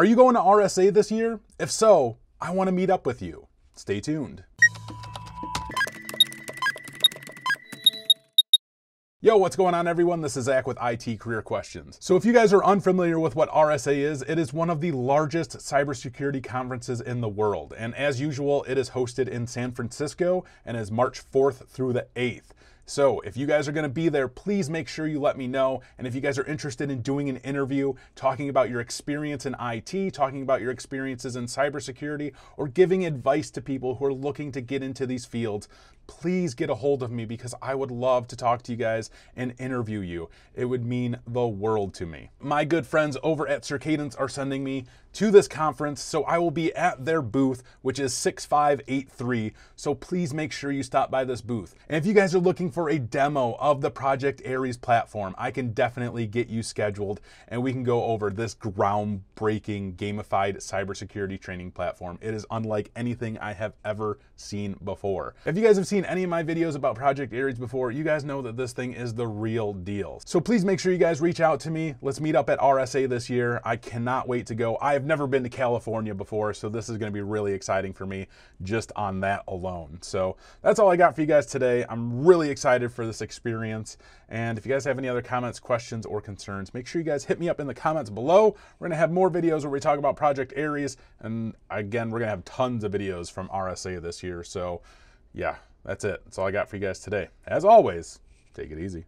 Are you going to RSA this year? If so, I want to meet up with you. Stay tuned. Yo, what's going on everyone? This is Zach with IT Career Questions. So if you guys are unfamiliar with what RSA is, it is one of the largest cybersecurity conferences in the world. And as usual, it is hosted in San Francisco and is March 4th through the 8th. So if you guys are going to be there, please make sure you let me know. And if you guys are interested in doing an interview, talking about your experience in IT, talking about your experiences in cybersecurity, or giving advice to people who are looking to get into these fields, please get a hold of me because I would love to talk to you guys and interview you. It would mean the world to me. My good friends over at Circadence are sending me to this conference, so I will be at their booth, which is 6583. So please make sure you stop by this booth. And if you guys are looking for a demo of the Project Ares platform, I can definitely get you scheduled and we can go over this groundbreaking gamified cybersecurity training platform. It is unlike anything I have ever seen before. If you guys have seen any of my videos about Project Ares before, you guys know that this thing is the real deal. So please make sure you guys reach out to me. Let's meet up at RSA this year. I cannot wait to go. I have never been to California before, so this is going to be really exciting for me just on that alone. So that's all I got for you guys today. I'm really excited for this experience. And if you guys have any other comments, questions, or concerns, make sure you guys hit me up in the comments below. We're going to have more videos where we talk about Project Ares. And again, we're going to have tons of videos from RSA this year. So yeah, that's it. That's all I got for you guys today. As always, take it easy.